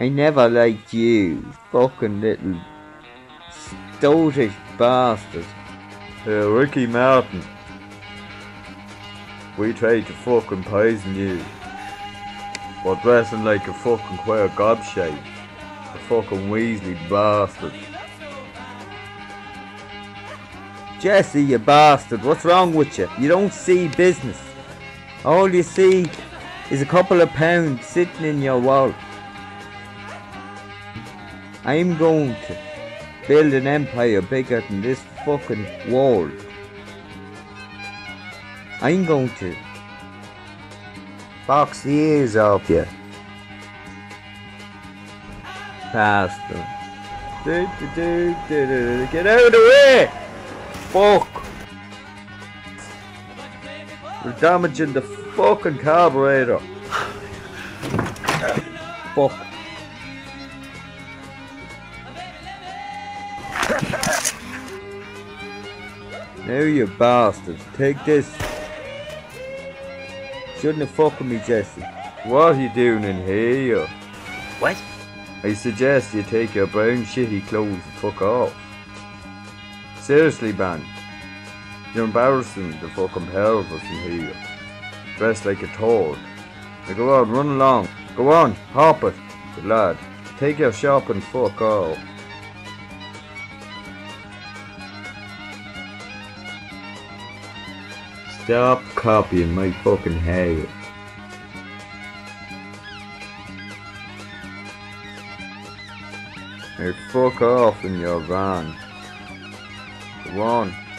I never liked you, fucking little stoatish bastard. Hey, Ricky Martin. We tried to fucking poison you. But dressing like a fucking queer gobshite. A fucking Weasley bastard. Jesse, you bastard, what's wrong with you? You don't see business. All you see is a couple of pounds sitting in your wallet. I'm going to build an empire bigger than this fucking world. I'm going to box the ears off you. Bastard. Do, do, do, do, do, Get out of the way! Fuck! We're damaging the fucking carburetor. Fuck. Now you bastards, take this. Shouldn't have fucked with me, Jesse. What are you doing in here? What? I suggest you take your brown shitty clothes and fuck off. Seriously, man. You're embarrassing the fucking pair of us in here. Dressed like a toad. Now go on, run along. Go on, hop it. Good lad. Take your shop and fuck off. Stop copying my fucking hair. Now fuck off in your van. Go on.